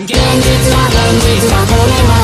現実は現実はこれは